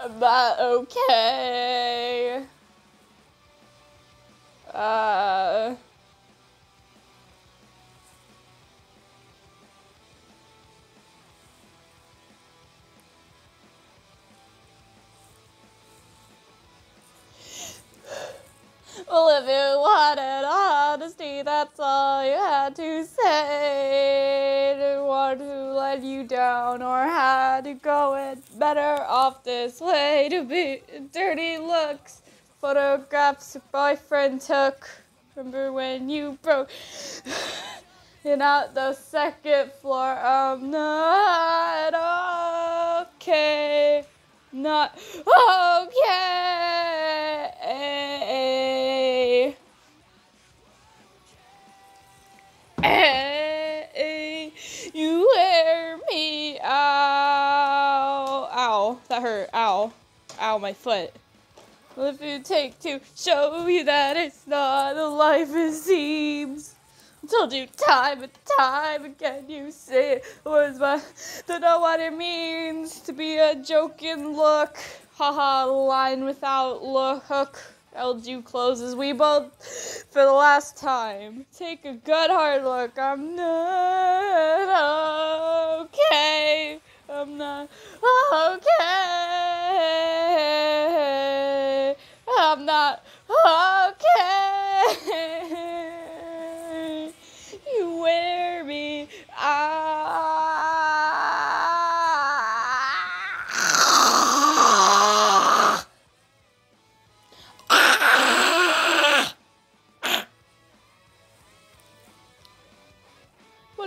I'm okay. Uh. Well, if you wanted honesty, that's all you had to say. Want to let you down or had to go it better off this way to be dirty looks. Photographs your boyfriend took. Remember when you broke and out the second floor? I'm not okay. Not okay. That hurt. Ow. Ow, my foot. Well, if you take to show you that it's not a life it seems. Told you time and time again, you say it was my, don't know what it means to be a joking look. Haha, line without look. Hook. LG closes. We both, for the last time, take a good hard look. I'm not okay. I'm not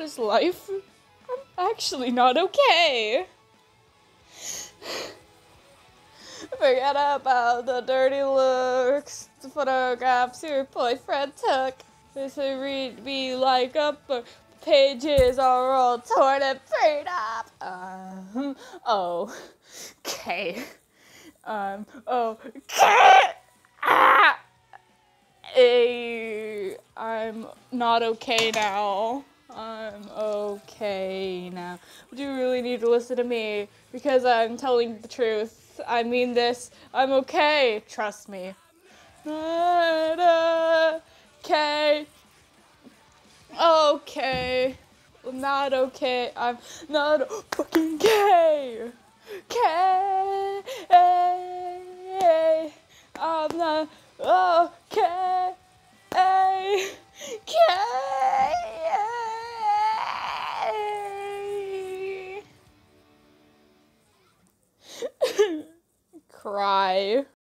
What is life? I'm actually not okay. Forget about the dirty looks, the photographs your boyfriend took. This would read me like a book. Pages are all torn and frayed up. Um, oh, okay. Um, oh, okay. Ah! Eh, I'm not okay now. I'm okay now. But you really need to listen to me because I'm telling the truth. I mean this. I'm okay. Trust me. Not okay. Okay. Not okay. I'm not fucking gay. Okay. Cry.